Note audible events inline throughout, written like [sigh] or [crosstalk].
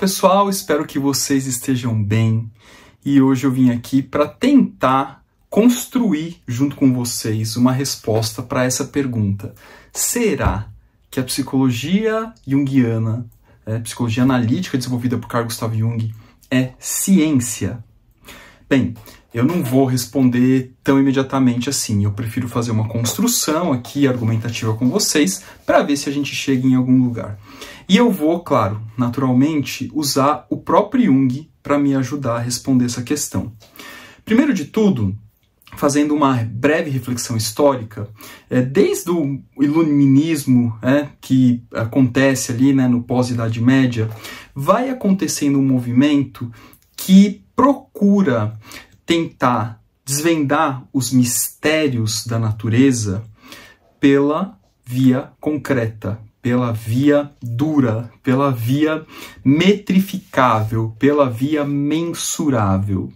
Pessoal, espero que vocês estejam bem e hoje eu vim aqui para tentar construir junto com vocês uma resposta para essa pergunta: será que a psicologia junguiana, é, psicologia analítica desenvolvida por Carl Gustav Jung, é ciência? Bem, eu não vou responder tão imediatamente assim. Eu prefiro fazer uma construção aqui argumentativa com vocês para ver se a gente chega em algum lugar. E eu vou, claro, naturalmente, usar o próprio Jung para me ajudar a responder essa questão. Primeiro de tudo, fazendo uma breve reflexão histórica, é, desde o iluminismo é, que acontece ali né, no pós-Idade Média, vai acontecendo um movimento que procura tentar desvendar os mistérios da natureza pela via concreta, pela via dura, pela via metrificável, pela via mensurável.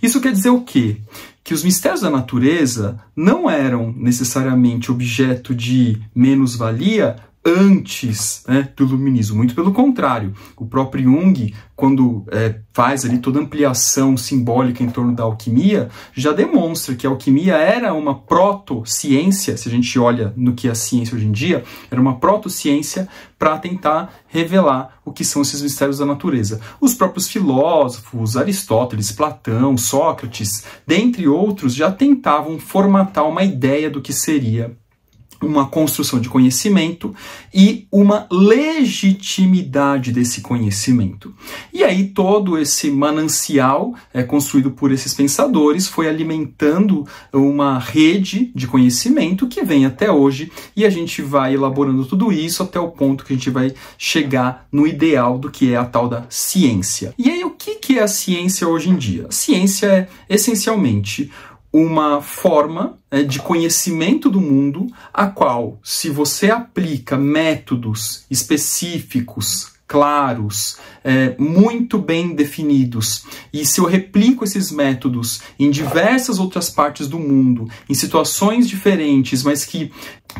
Isso quer dizer o quê? Que os mistérios da natureza não eram necessariamente objeto de menos-valia antes né, do iluminismo. Muito pelo contrário, o próprio Jung, quando é, faz ali toda a ampliação simbólica em torno da alquimia, já demonstra que a alquimia era uma proto-ciência, se a gente olha no que é a ciência hoje em dia, era uma proto-ciência para tentar revelar o que são esses mistérios da natureza. Os próprios filósofos, Aristóteles, Platão, Sócrates, dentre outros, já tentavam formatar uma ideia do que seria uma construção de conhecimento e uma legitimidade desse conhecimento. E aí todo esse manancial é, construído por esses pensadores foi alimentando uma rede de conhecimento que vem até hoje e a gente vai elaborando tudo isso até o ponto que a gente vai chegar no ideal do que é a tal da ciência. E aí o que, que é a ciência hoje em dia? A ciência é essencialmente uma forma é, de conhecimento do mundo a qual, se você aplica métodos específicos, claros, é, muito bem definidos, e se eu replico esses métodos em diversas outras partes do mundo, em situações diferentes, mas que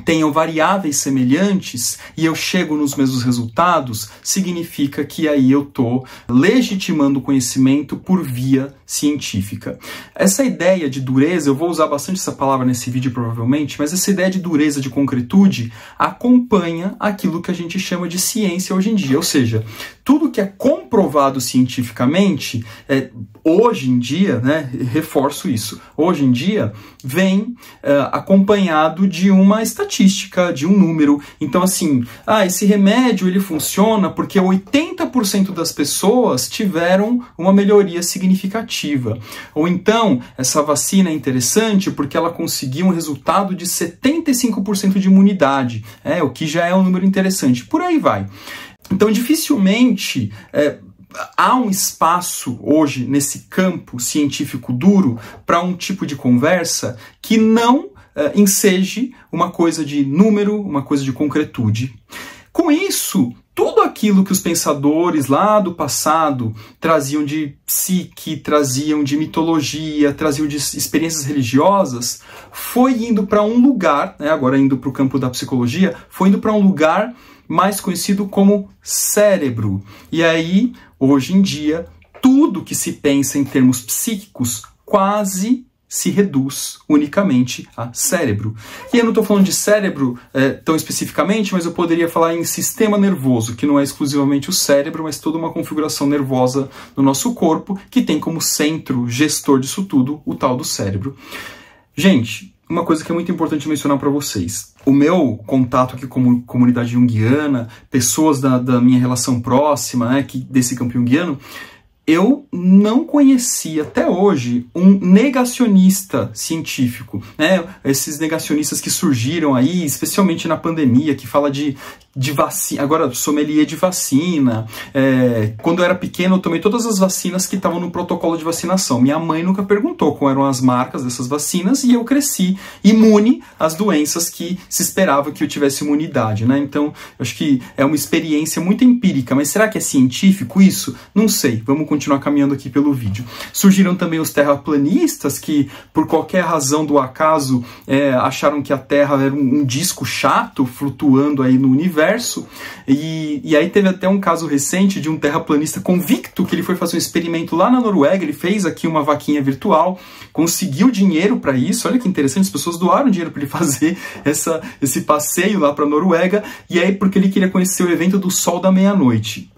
tenham variáveis semelhantes e eu chego nos mesmos resultados, significa que aí eu estou legitimando o conhecimento por via científica. Essa ideia de dureza, eu vou usar bastante essa palavra nesse vídeo provavelmente, mas essa ideia de dureza, de concretude, acompanha aquilo que a gente chama de ciência hoje em dia. Ou seja, tudo que é comprovado cientificamente, é, hoje em dia, né, reforço isso, hoje em dia vem é, acompanhado de uma estatística, de um número. Então, assim, ah, esse remédio ele funciona porque 80% das pessoas tiveram uma melhoria significativa. Ou então, essa vacina é interessante porque ela conseguiu um resultado de 75% de imunidade, é, o que já é um número interessante. Por aí vai. Então, dificilmente é, há um espaço hoje nesse campo científico duro para um tipo de conversa que não uh, enseje uma coisa de número, uma coisa de concretude. Com isso, tudo aquilo que os pensadores lá do passado traziam de psique, traziam de mitologia, traziam de experiências religiosas, foi indo para um lugar, né, agora indo para o campo da psicologia, foi indo para um lugar mais conhecido como cérebro. E aí, hoje em dia, tudo que se pensa em termos psíquicos quase se reduz unicamente a cérebro. E eu não estou falando de cérebro é, tão especificamente, mas eu poderia falar em sistema nervoso, que não é exclusivamente o cérebro, mas toda uma configuração nervosa no nosso corpo, que tem como centro gestor disso tudo o tal do cérebro. Gente, uma coisa que é muito importante mencionar para vocês. O meu contato aqui com comunidade junguiana, pessoas da, da minha relação próxima, né, que, desse campo junguiano, eu não conhecia até hoje um negacionista científico, né? Esses negacionistas que surgiram aí, especialmente na pandemia, que fala de de vacina, agora sommelier de vacina. É, quando eu era pequeno, eu tomei todas as vacinas que estavam no protocolo de vacinação. Minha mãe nunca perguntou quais eram as marcas dessas vacinas e eu cresci imune às doenças que se esperava que eu tivesse imunidade, né? Então, acho que é uma experiência muito empírica, mas será que é científico isso? Não sei. Vamos continuar caminhando aqui pelo vídeo. Surgiram também os terraplanistas que, por qualquer razão do acaso, é, acharam que a Terra era um, um disco chato flutuando aí no universo universo. E, e aí teve até um caso recente de um terraplanista convicto que ele foi fazer um experimento lá na Noruega, ele fez aqui uma vaquinha virtual, conseguiu dinheiro para isso, olha que interessante, as pessoas doaram dinheiro para ele [laughs] fazer essa, esse passeio lá para a Noruega, e aí porque ele queria conhecer o evento do Sol da Meia-Noite.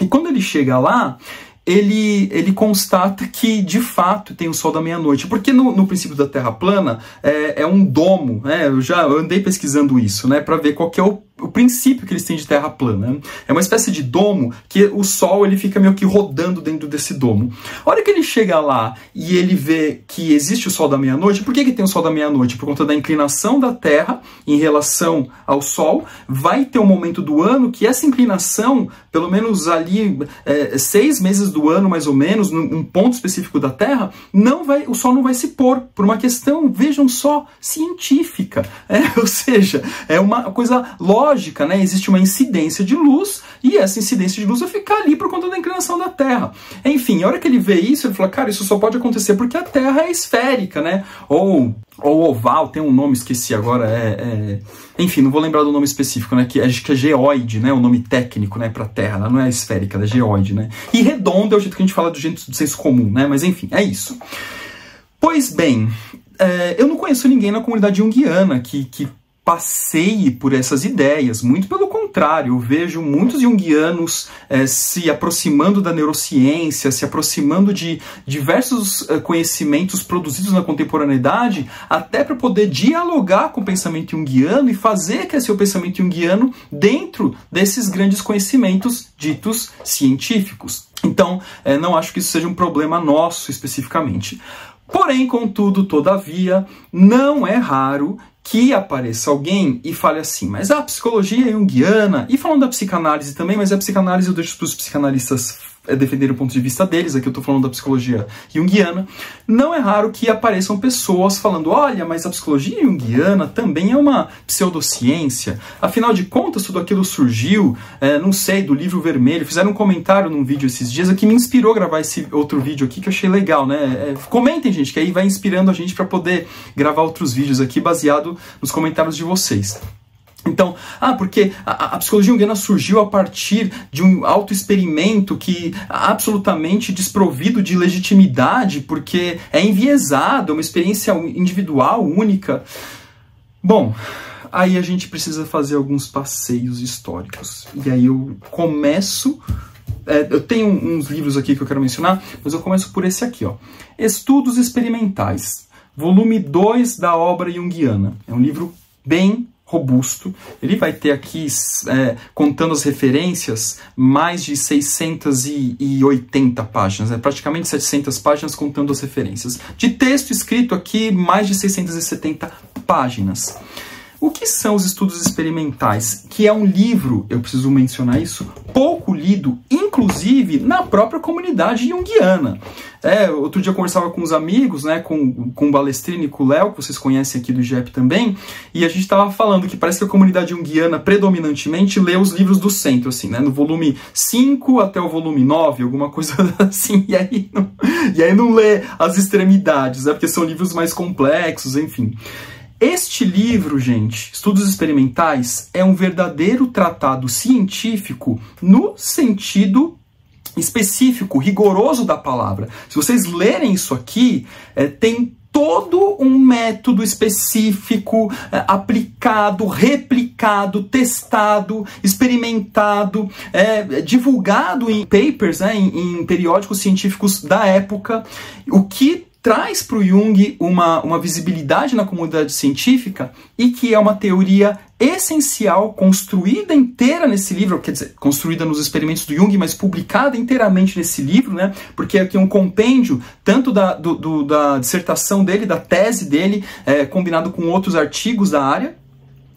E quando ele chega lá, ele, ele constata que de fato tem o sol da meia-noite. Porque no, no, princípio da Terra plana é, é um domo, né? Eu já andei pesquisando isso, né? Para ver qual que é o o princípio que eles têm de terra plana. É uma espécie de domo que o Sol ele fica meio que rodando dentro desse domo. A hora que ele chega lá e ele vê que existe o Sol da meia-noite, por que, que tem o Sol da meia-noite? Por conta da inclinação da Terra em relação ao Sol. Vai ter um momento do ano que essa inclinação, pelo menos ali é, seis meses do ano, mais ou menos, num ponto específico da Terra, não vai, o Sol não vai se pôr por uma questão, vejam só, científica. É, [laughs] ou seja, é uma coisa lógica lógica, né? Existe uma incidência de luz e essa incidência de luz vai ficar ali por conta da inclinação da Terra. Enfim, a hora que ele vê isso, ele fala, cara, isso só pode acontecer porque a Terra é esférica, né? Ou, ou oval, tem um nome, esqueci agora, é, é... Enfim, não vou lembrar do nome específico, né? Que acho que é geoide, né? O nome técnico, né? Pra Terra, ela não é esférica, ela é geoide, né? E redonda é o jeito que a gente fala do jeito do senso comum, né? Mas enfim, é isso. Pois bem, é, eu não conheço ninguém na comunidade junguiana que, que passeie por essas ideias. Muito pelo contrário, eu vejo muitos junguianos eh, se aproximando da neurociência, se aproximando de diversos eh, conhecimentos produzidos na contemporaneidade, até para poder dialogar com o pensamento junguiano e fazer crescer o pensamento junguiano dentro desses grandes conhecimentos ditos científicos. Então, eh, não acho que isso seja um problema nosso especificamente. Porém, contudo, todavia, não é raro que apareça alguém e fale assim, mas a psicologia é junguiana, e falando da psicanálise também, mas a psicanálise eu deixo para os psicanalistas defender o ponto de vista deles, aqui eu estou falando da psicologia junguiana, não é raro que apareçam pessoas falando, olha, mas a psicologia junguiana também é uma pseudociência, afinal de contas tudo aquilo surgiu, é, não sei, do livro vermelho, fizeram um comentário num vídeo esses dias que me inspirou a gravar esse outro vídeo aqui que eu achei legal, né? É, comentem, gente, que aí vai inspirando a gente para poder gravar outros vídeos aqui baseado nos comentários de vocês. Então, ah, porque a, a, psicologia junguiana surgiu a partir de um autoexperimento que absolutamente desprovido de legitimidade, porque é enviesado, é uma experiência individual, única. Bom, aí a gente precisa fazer alguns passeios históricos. E aí eu começo. É, eu tenho uns livros aqui que eu quero mencionar, mas eu começo por esse aqui, ó. Estudos Experimentais, volume 2 da obra junguiana. É um livro bem robusto. Ele vai ter aqui, é, contando as referências, mais de 680 páginas, né? praticamente 700 páginas contando as referências. De texto escrito aqui, mais de 670 páginas. O que são os estudos experimentais? Que é um livro, eu preciso mencionar isso, pouco lido, inclusive na própria comunidade junguiana. É, outro dia eu conversava com uns amigos, né, com, com o Balestrini e com o Léo, que vocês conhecem aqui do IGEP também, e a gente estava falando que parece que a comunidade junguiana predominantemente lê os livros do centro, assim, né, no volume 5 até o volume 9, alguma coisa [laughs] assim, e aí não, e aí não lê as extremidades, né, porque são livros mais complexos, enfim. Este livro, gente, Estudos Experimentais, é um verdadeiro tratado científico no sentido específico, rigoroso da palavra. Se vocês lerem isso aqui, é, tem todo um método específico é, aplicado, replicado, testado, experimentado, é, divulgado em papers, né, em, em periódicos científicos da época, o que traz para o Jung uma, uma visibilidade na comunidade científica e que é uma teoria essencial, construída inteira nesse livro, quer dizer, construída nos experimentos do Jung, mas publicada inteiramente nesse livro, né? Porque aqui é um compêndio tanto da, do, do, da dissertação dele, da tese dele, é, combinado com outros artigos da área.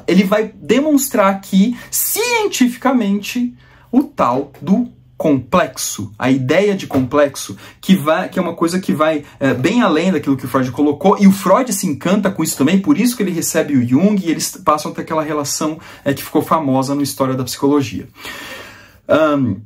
Ele vai demonstrar aqui, cientificamente, o tal do complexo, a ideia de complexo, que, vai, que é uma coisa que vai é, bem além daquilo que o Freud colocou, e o Freud se encanta com isso também, por isso que ele recebe o Jung e eles passam a ter aquela relação é, que ficou famosa na história da psicologia. Um,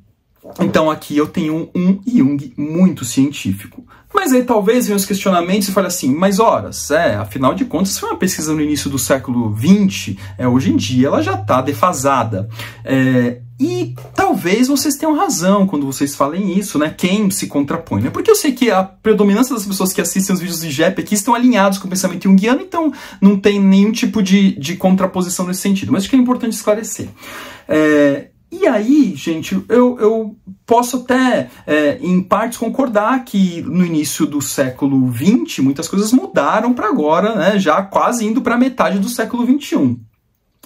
Então aqui eu tenho um Jung muito científico. Mas aí talvez venham os questionamentos e fale assim, mas horas, é, afinal de contas, foi uma pesquisa no início do século XX, é, hoje em dia ela já está defasada. É, e talvez vocês tenham razão quando vocês falem isso, né? Quem se contrapõe, né? Porque eu sei que a predominância das pessoas que assistem os vídeos de JEP aqui estão alinhados com o pensamento junguiano, então não tem nenhum tipo de, de contraposição nesse sentido. Mas acho que é importante esclarecer. É, e aí, gente, eu, eu posso até, é, em partes, concordar que no início do século XX muitas coisas mudaram para agora, né, já quase indo para metade do século XXI.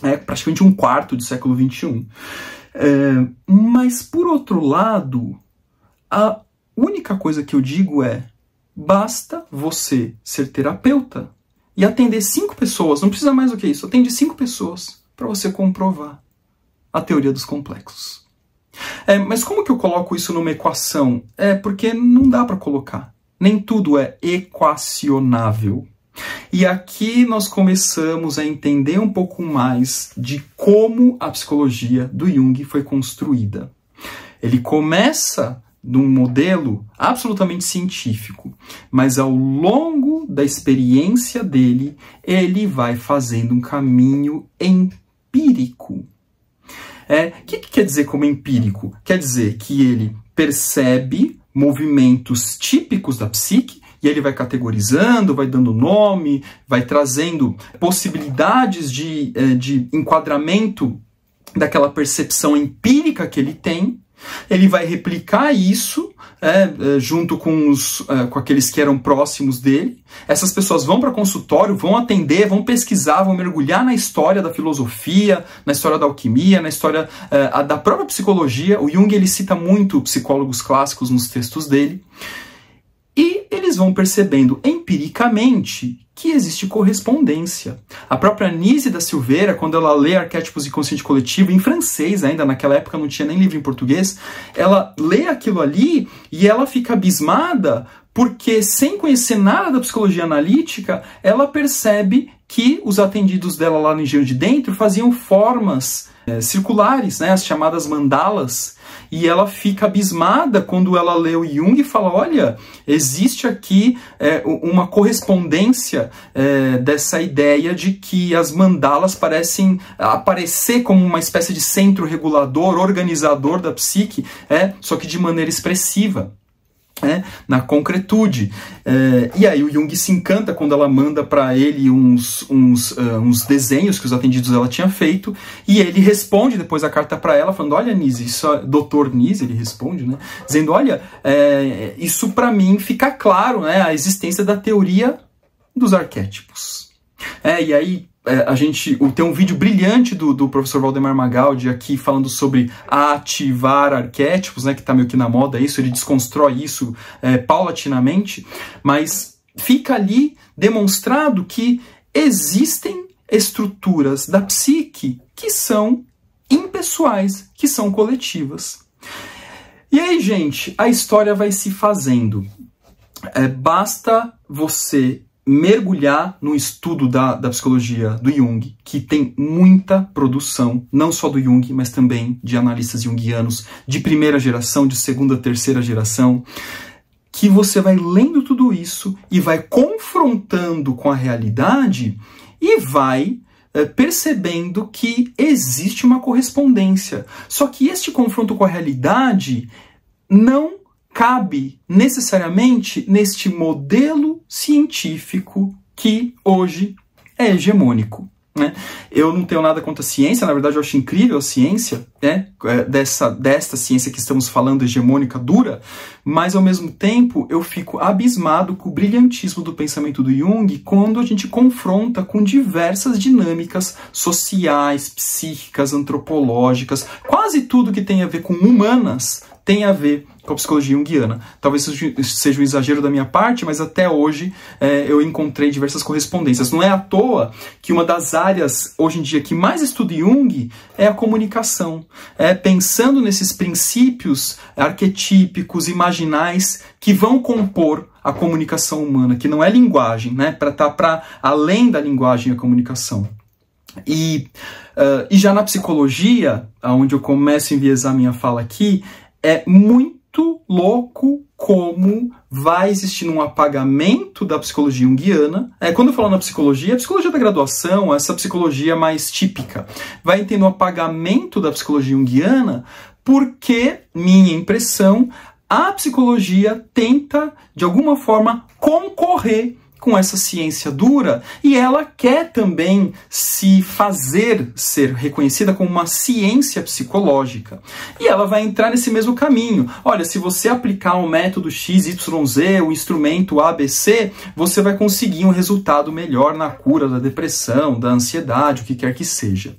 É, praticamente um quarto do século XXI. É, mas, por outro lado, a única coisa que eu digo é: basta você ser terapeuta e atender cinco pessoas, não precisa mais do que isso, atende cinco pessoas para você comprovar a teoria dos complexos. É, mas como que eu coloco isso numa equação? É porque não dá para colocar. Nem tudo é equacionável. E aqui nós começamos a entender um pouco mais de como a psicologia do Jung foi construída. Ele começa num modelo absolutamente científico, mas ao longo da experiência dele, ele vai fazendo um caminho empírico é, o que, que quer dizer como empírico? Quer dizer que ele percebe movimentos típicos da psique e ele vai categorizando, vai dando nome, vai trazendo possibilidades de, é, de enquadramento daquela percepção empírica que ele tem ele vai replicar isso é, junto com, os, é, com aqueles que eram próximos dele. Essas pessoas vão para consultório, vão atender, vão pesquisar, vão mergulhar na história da filosofia, na história da alquimia, na história é, da própria psicologia. O Jung ele cita muito psicólogos clássicos nos textos dele. E eles vão percebendo empiricamente que existe correspondência. A própria Nise da Silveira, quando ela lê Arquétipos de Consciente Coletivo, em francês ainda, naquela época não tinha nem livro em português, ela lê aquilo ali e ela fica abismada porque, sem conhecer nada da psicologia analítica, ela percebe que os atendidos dela lá no engenho de dentro faziam formas é, circulares, né, as chamadas mandalas, e ela fica abismada quando ela lê o Jung e fala: olha, existe aqui é, uma correspondência é, dessa ideia de que as mandalas parecem aparecer como uma espécie de centro regulador, organizador da psique, é, só que de maneira expressiva né, na concretude. É, e aí o Jung se encanta quando ela manda para ele uns, uns, uh, uns desenhos que os atendidos dela tinha feito, e ele responde depois a carta para ela, falando: Olha, Nise, isso, é, doutor Nise, ele responde, né, dizendo: Olha, é, isso para mim fica claro, né, a existência da teoria dos arquétipos. É, e aí é, a gente tem um vídeo brilhante do, do professor Valdemar Magaldi aqui falando sobre ativar arquétipos, né, que está meio que na moda isso, ele desconstrói isso é, paulatinamente, mas fica ali demonstrado que existem estruturas da psique que são impessoais, que são coletivas. E aí, gente, a história vai se fazendo. É, basta você mergulhar no estudo da, da psicologia do Jung, que tem muita produção, não só do Jung, mas também de analistas junguianos de primeira geração, de segunda, terceira geração, que você vai lendo tudo isso e vai confrontando com a realidade e vai é, percebendo que existe uma correspondência. Só que este confronto com a realidade não cabe necessariamente neste modelo científico que hoje é hegemônico. Né? Eu não tenho nada contra a ciência, na verdade eu acho incrível a ciência, né? É, dessa, desta ciência que estamos falando, hegemônica, dura, mas ao mesmo tempo eu fico abismado com o brilhantismo do pensamento do Jung quando a gente confronta com diversas dinâmicas sociais, psíquicas, antropológicas, quase tudo que tem a ver com humanas tem a ver com a psicologia junguiana. Talvez seja um exagero da minha parte, mas até hoje é, eu encontrei diversas correspondências. Não é à toa que uma das áreas hoje em dia que mais estuda Jung é a comunicação. É pensando nesses princípios arquetípicos, imaginais, que vão compor a comunicação humana, que não é linguagem, né? Para estar tá para além da linguagem a comunicação. E, uh, e já na psicologia, onde eu começo a enviesar minha fala aqui, é muito louco como vai existir um apagamento da psicologia junguiana. É, quando eu falo na psicologia, a psicologia da graduação, essa psicologia mais típica, vai tendo um apagamento da psicologia junguiana porque, minha impressão, a psicologia tenta, de alguma forma, concorrer com essa ciência dura e ela quer também se fazer ser reconhecida como uma ciência psicológica. E ela vai entrar nesse mesmo caminho. Olha, se você aplicar o método XYZ, o instrumento ABC, você vai conseguir um resultado melhor na cura da depressão, da ansiedade, o que quer que seja.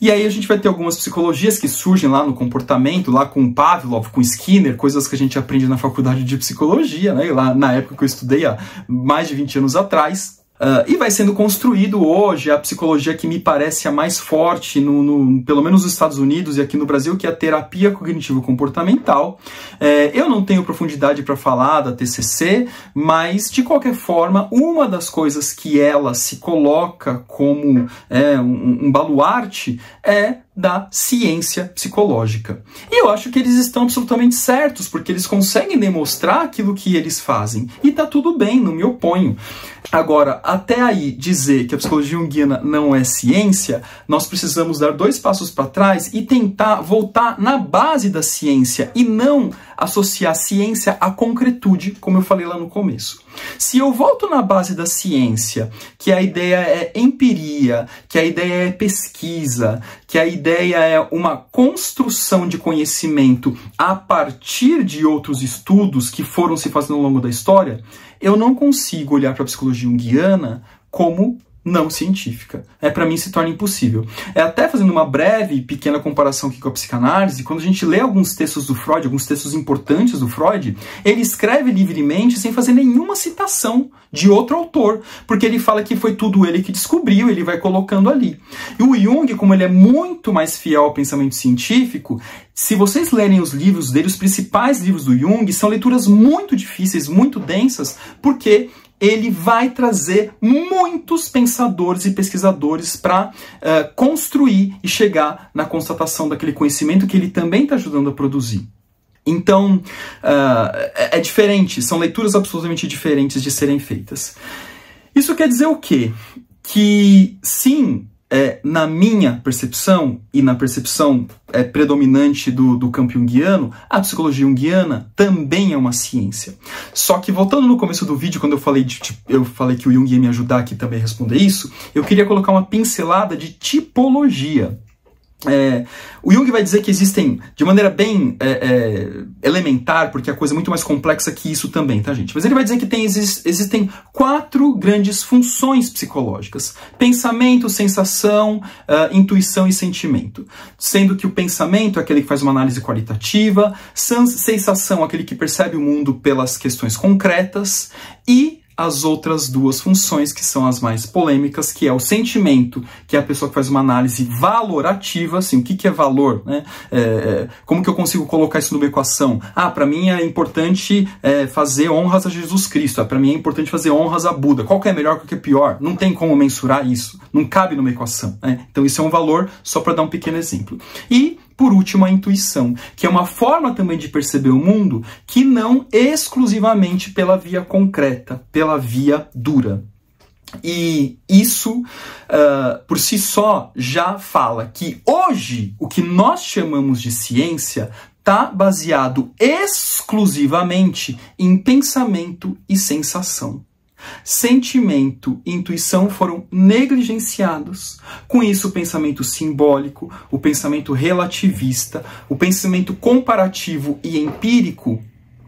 E aí a gente vai ter algumas psicologias que surgem lá no comportamento, lá com Pavlov, com Skinner, coisas que a gente aprende na faculdade de psicologia, né? Lá na época que eu estudei há mais de 20 anos atrás. Uh, e vai sendo construído hoje a psicologia que me parece a mais forte, no, no, pelo menos nos Estados Unidos e aqui no Brasil, que é a terapia cognitivo-comportamental. É, eu não tenho profundidade para falar da TCC, mas de qualquer forma, uma das coisas que ela se coloca como é, um, um baluarte é da ciência psicológica. E eu acho que eles estão absolutamente certos, porque eles conseguem demonstrar aquilo que eles fazem. E tá tudo bem, não me oponho. Agora, até aí dizer que a psicologia junguiana não é ciência, nós precisamos dar dois passos para trás e tentar voltar na base da ciência e não associar ciência à concretude, como eu falei lá no começo. Se eu volto na base da ciência, que a ideia é empiria, que a ideia é pesquisa, que a ideia é uma construção de conhecimento a partir de outros estudos que foram se fazendo ao longo da história, eu não consigo olhar para a psicologia junguiana como não científica. É para mim se torna impossível. É até fazendo uma breve pequena comparação aqui com a psicanálise, quando a gente lê alguns textos do Freud, alguns textos importantes do Freud, ele escreve livremente sem fazer nenhuma citação de outro autor, porque ele fala que foi tudo ele que descobriu, ele vai colocando ali. E o Jung, como ele é muito mais fiel ao pensamento científico, se vocês lerem os livros dele, os principais livros do Jung, são leituras muito difíceis, muito densas, porque ele vai trazer muitos pensadores e pesquisadores para uh, eh, construir e chegar na constatação daquele conhecimento que ele também está ajudando a produzir. Então, uh, é, é diferente, são leituras absolutamente diferentes de serem feitas. Isso quer dizer o quê? Que sim, é, na minha percepção e na percepção é, predominante do, do campo junguiano, a psicologia junguiana também é uma ciência. Só que voltando no começo do vídeo, quando eu falei, de, tipo, eu falei que o Jung ia me ajudar aqui também a responder isso, eu queria colocar uma pincelada de tipologia. É, o Jung vai dizer que existem, de maneira bem é, é, elementar, porque a coisa é muito mais complexa que isso também, tá, gente? Mas ele vai dizer que tem, existem quatro grandes funções psicológicas: pensamento, sensação, uh, intuição e sentimento. Sendo que o pensamento é aquele que faz uma análise qualitativa, sensação, aquele que percebe o mundo pelas questões concretas, e as outras duas funções, que são as mais polêmicas, que é o sentimento, que é a pessoa que faz uma análise valorativa, assim, o que, que é valor, né? É, é como que eu consigo colocar isso numa equação? Ah, para mim é importante é, fazer honras a Jesus Cristo, ah, para mim é importante fazer honras a Buda. Qual que é melhor, qual que é pior? Não tem como mensurar isso, não cabe numa equação. Né? Então isso é um valor, só para dar um pequeno exemplo. E por último, a intuição, que é uma forma também de perceber o mundo que não exclusivamente pela via concreta, pela via dura. E isso, uh, por si só, já fala que hoje o que nós chamamos de ciência está baseado exclusivamente em pensamento e sensação. Sentimento e intuição foram negligenciados. Com isso, o pensamento simbólico, o pensamento relativista, o pensamento comparativo e empírico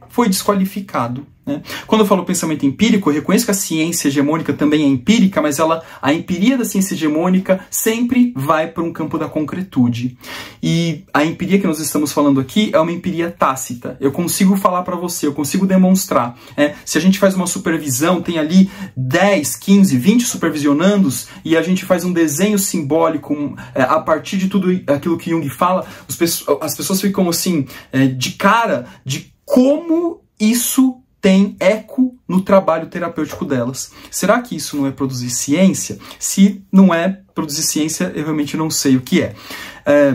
foi desqualificado. Né? Quando eu falo pensamento empírico, eu reconheço que a ciência hegemônica também é empírica, mas ela, a empiria da ciência hegemônica sempre vai para um campo da concretude. E a empiria que nós estamos falando aqui é uma empiria tácita. Eu consigo falar para você, eu consigo demonstrar. É, se a gente faz uma supervisão, tem ali 10, 15, 20 supervisionandos e a gente faz um desenho simbólico é, a partir de tudo aquilo que Jung fala, as pessoas ficam assim, é, de cara de como isso tem eco no trabalho terapêutico delas. Será que isso não é produzir ciência? Se não é produzir ciência, eu realmente não sei o que é. é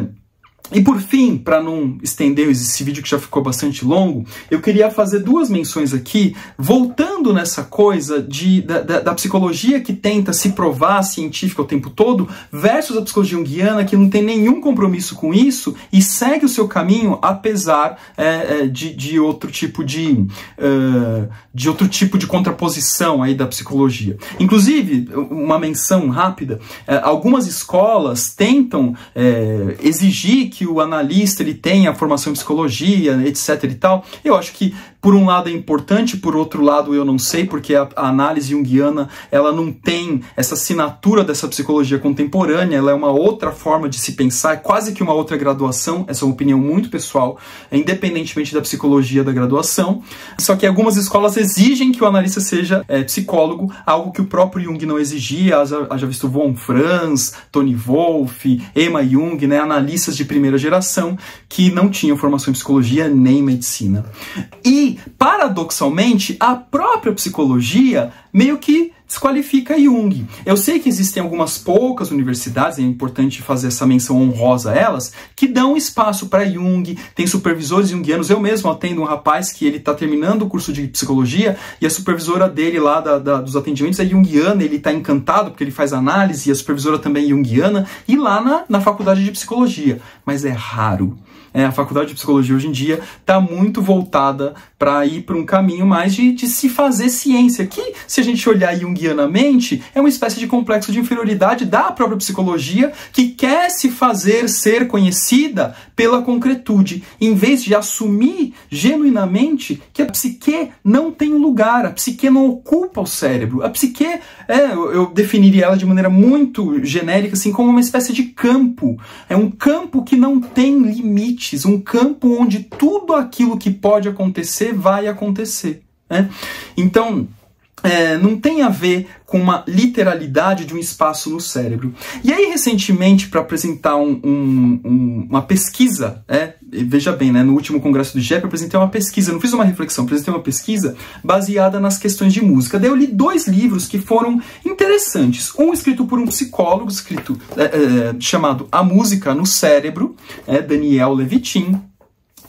e por fim, para não estender esse vídeo que já ficou bastante longo, eu queria fazer duas menções aqui, voltando nessa coisa de, da, da, da, psicologia que tenta se provar científica o tempo todo, versus a psicologia junguiana que não tem nenhum compromisso com isso e segue o seu caminho apesar é, é, de, de outro tipo de, uh, de outro tipo de contraposição aí da psicologia. Inclusive, uma menção rápida, é, algumas escolas tentam é, exigir que o analista ele tenha formação em psicologia, etc e tal. Eu acho que por um lado é importante, por outro lado eu não sei, porque a, a análise junguiana ela não tem essa assinatura dessa psicologia contemporânea, ela é uma outra forma de se pensar, é quase que uma outra graduação, essa é uma opinião muito pessoal, independentemente da psicologia da graduação. Só que algumas escolas exigem que o analista seja é, psicólogo, algo que o próprio Jung não exigia, haja, haja visto von Franz, Tony Wolff, Emma Jung, né, analistas de primeira geração que não tinham formação em psicologia nem medicina. E paradoxalmente, a própria psicologia meio que desqualifica Jung. Eu sei que existem algumas poucas universidades, é importante fazer essa menção honrosa a elas, que dão espaço para Jung, tem supervisores junguianos. Eu mesmo atendo um rapaz que ele está terminando o curso de psicologia e a supervisora dele lá da, da, dos atendimentos é junguiana, ele está encantado porque ele faz análise e a supervisora também é junguiana, e lá na, na faculdade de psicologia. Mas é raro é, a faculdade de psicologia hoje em dia está muito voltada para ir para um caminho mais de, de, se fazer ciência, que, se a gente olhar junguianamente, é uma espécie de complexo de inferioridade da própria psicologia que quer se fazer ser conhecida pela concretude, em vez de assumir genuinamente que a psique não tem lugar, a psique não ocupa o cérebro. A psique, é, eu definiria ela de maneira muito genérica, assim, como uma espécie de campo. É um campo que não tem limite limites, um campo onde tudo aquilo que pode acontecer vai acontecer. Né? Então, é, não tem a ver com uma literalidade de um espaço no cérebro. E aí, recentemente, para apresentar um, um, um, uma pesquisa, é, veja bem, né, no último congresso do IGEP, eu apresentei uma pesquisa, não fiz uma reflexão, apresentei uma pesquisa baseada nas questões de música. Daí eu li dois livros que foram interessantes. Um escrito por um psicólogo, escrito é, é, chamado A Música no Cérebro, é, Daniel Levitin,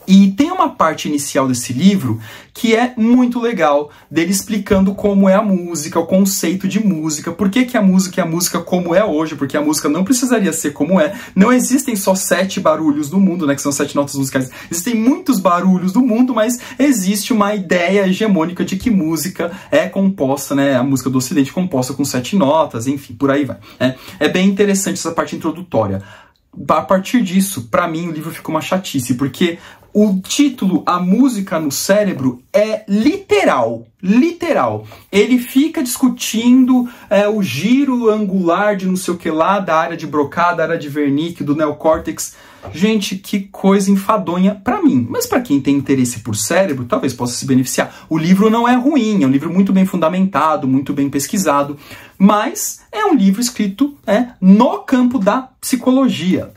e tem uma parte inicial desse livro que é muito legal, dele explicando como é a música, o conceito de música, por que, que a música é a música como é hoje, porque a música não precisaria ser como é. Não existem só sete barulhos no mundo, né, que são sete notas musicais. Existem muitos barulhos no mundo, mas existe uma ideia hegemônica de que música é composta, né, a música do ocidente é composta com sete notas, enfim, por aí vai. É, é bem interessante essa parte introdutória a partir disso, para mim, o livro ficou uma chatice, porque o título A Música no Cérebro é literal. Literal. Ele fica discutindo é, o giro angular de não sei o que lá, da área de Broca, da área de Wernicke, do neocórtex. Gente, que coisa enfadonha para mim. Mas para quem tem interesse por cérebro, talvez possa se beneficiar. O livro não é ruim, é um livro muito bem fundamentado, muito bem pesquisado, mas é um livro escrito é, no campo da psicologia.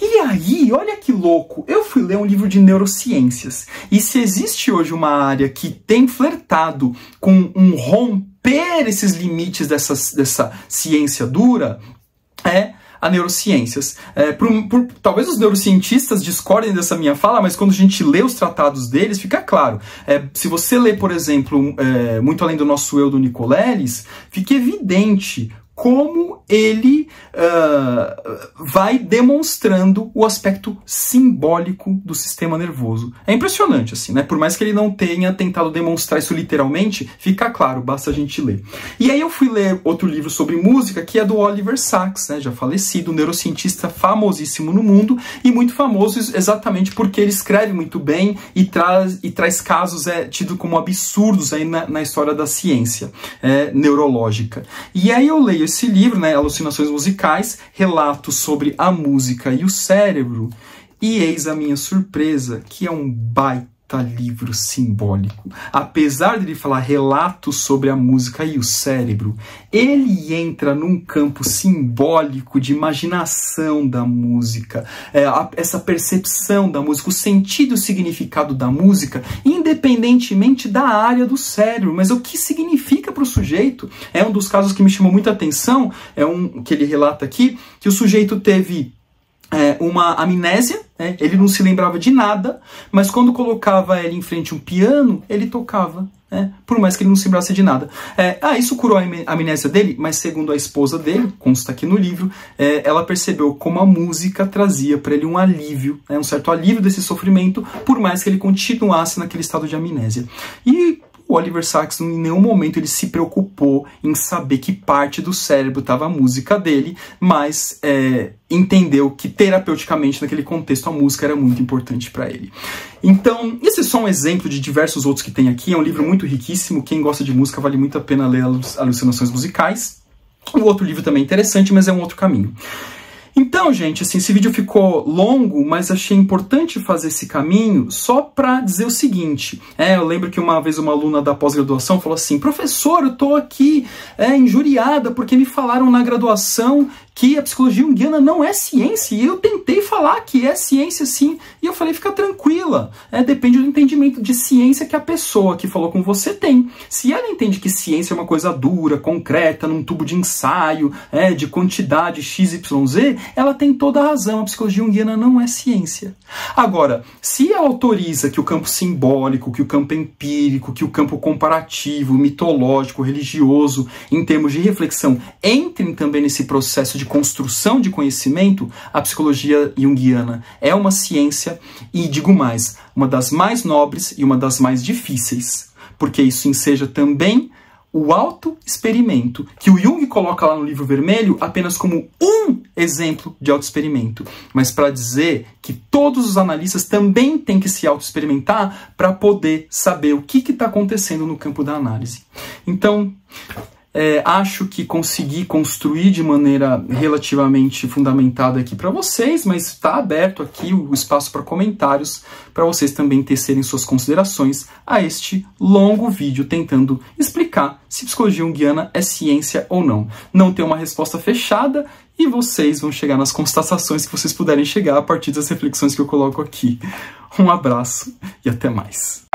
E aí, olha que louco, eu fui ler um livro de neurociências. E se existe hoje uma área que tem flertado com um romper esses limites dessa, dessa ciência dura, é a neurociências. É, por, por, talvez os neurocientistas discordem dessa minha fala, mas quando a gente lê os tratados deles, fica claro. É, se você lê, por exemplo, é, Muito Além do Nosso Eu, do Nicoleles, fica evidente como ele uh, vai demonstrando o aspecto simbólico do sistema nervoso. É impressionante, assim, né? Por mais que ele não tenha tentado demonstrar isso literalmente, fica claro, basta a gente ler. E aí eu fui ler outro livro sobre música, que é do Oliver Sacks, né? Já falecido, um neurocientista famosíssimo no mundo e muito famoso exatamente porque ele escreve muito bem e traz, e traz casos é, tidos como absurdos aí na, na história da ciência é, neurológica. E aí eu leio esse livro, né, Alucinações Musicais, relatos sobre a música e o cérebro, e eis a minha surpresa, que é um baita livro simbólico. Apesar de ele falar relatos sobre a música e o cérebro, ele entra num campo simbólico de imaginação da música, é, a, essa percepção da música, o sentido e o significado da música, independentemente da área do cérebro, mas o que significa o sujeito. É um dos casos que me chamou muita atenção, é um que ele relata aqui, que o sujeito teve é, uma amnésia, né? ele não se lembrava de nada, mas quando colocava ele em frente a um piano, ele tocava. Né? Por mais que ele não se lembrasse de nada. É, ah, isso curou a amnésia dele, mas segundo a esposa dele, consta aqui no livro, é, ela percebeu como a música trazia para ele um alívio, né? um certo alívio desse sofrimento, por mais que ele continuasse naquele estado de amnésia. E o Oliver Sacks em nenhum momento ele se preocupou em saber que parte do cérebro estava a música dele, mas é, entendeu que terapeuticamente naquele contexto a música era muito importante para ele. Então, esse é só um exemplo de diversos outros que tem aqui. É um livro muito riquíssimo. Quem gosta de música vale muito a pena ler Alucinações Musicais. O outro livro também é interessante, mas é um outro caminho. Então, gente, assim, esse vídeo ficou longo, mas achei importante fazer esse caminho só para dizer o seguinte. É, eu lembro que uma vez uma aluna da pós-graduação falou assim: professor, eu tô aqui é, injuriada porque me falaram na graduação que a psicologia junguiana não é ciência. E eu tentei falar que é ciência sim. E eu falei, fica tranquila. É, depende do entendimento de ciência que a pessoa que falou com você tem. Se ela entende que ciência é uma coisa dura, concreta, num tubo de ensaio, é, de quantidade XYZ, ela tem toda a razão. A psicologia junguiana não é ciência. Agora, se ela autoriza que o campo simbólico, que o campo empírico, que o campo comparativo, mitológico, religioso, em termos de reflexão, entrem também nesse processo de de construção de conhecimento, a psicologia junguiana é uma ciência e, digo mais, uma das mais nobres e uma das mais difíceis, porque isso enseja também o auto-experimento, que o Jung coloca lá no livro vermelho apenas como um exemplo de auto-experimento, mas para dizer que todos os analistas também têm que se auto-experimentar para poder saber o que está acontecendo no campo da análise. Então, é, acho que consegui construir de maneira relativamente fundamentada aqui para vocês, mas está aberto aqui o espaço para comentários para vocês também tecerem suas considerações a este longo vídeo tentando explicar se psicologia junguiana é ciência ou não. Não tem uma resposta fechada e vocês vão chegar nas constatações que vocês puderem chegar a partir das reflexões que eu coloco aqui. Um abraço e até mais.